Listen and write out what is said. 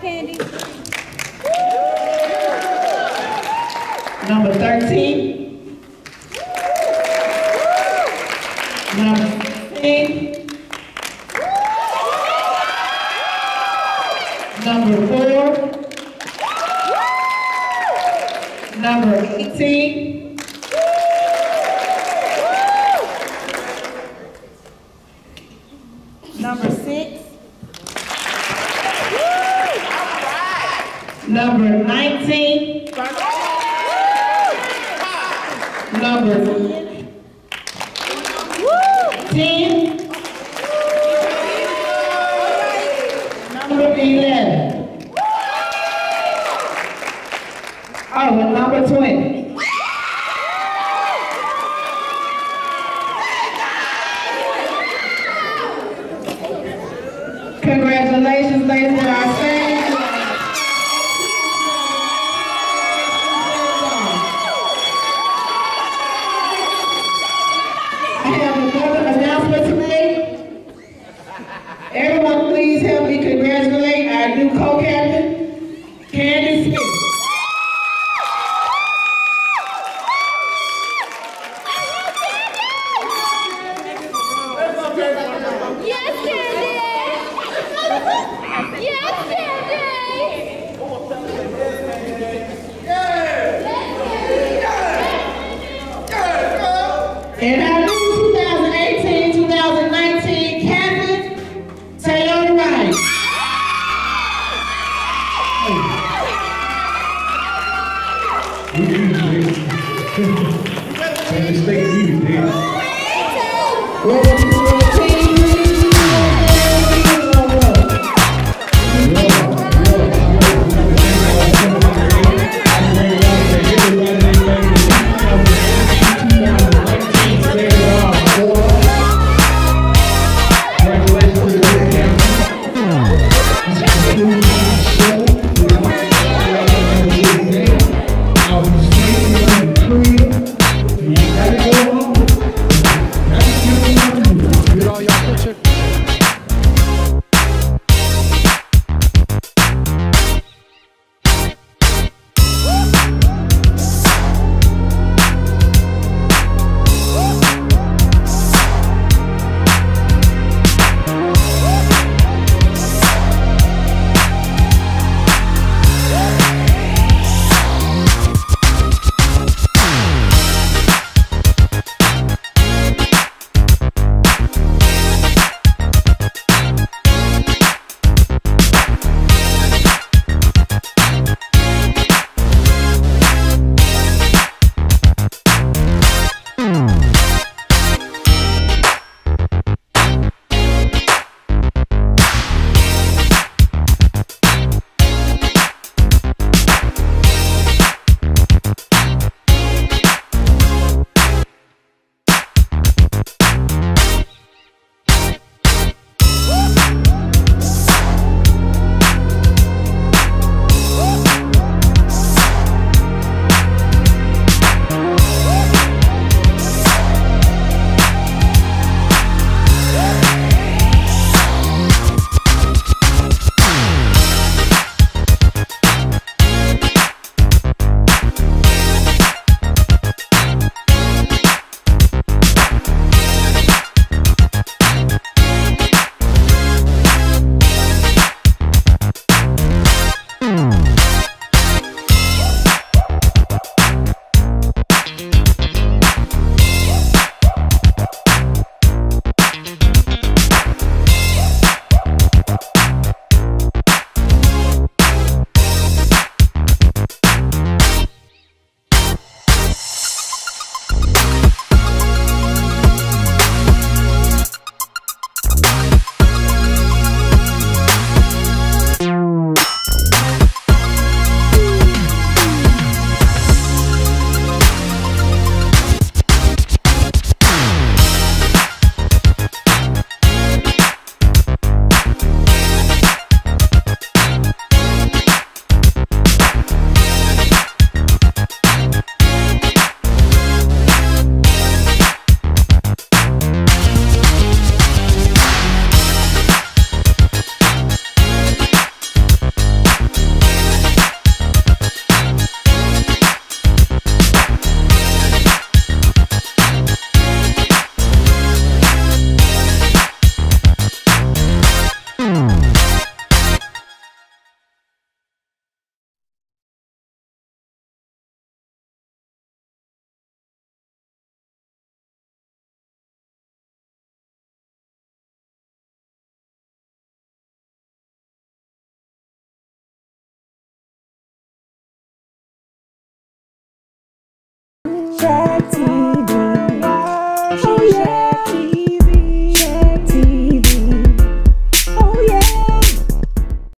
Candy. Number 13. Number 15. Number 4. Number 18. Number nineteen. Number ten. Number eleven. Oh, and number twenty. Congratulations, ladies and our And our new 2018-2019 captain, Taylor Wright. We need you, San State needed this. Shaq TV.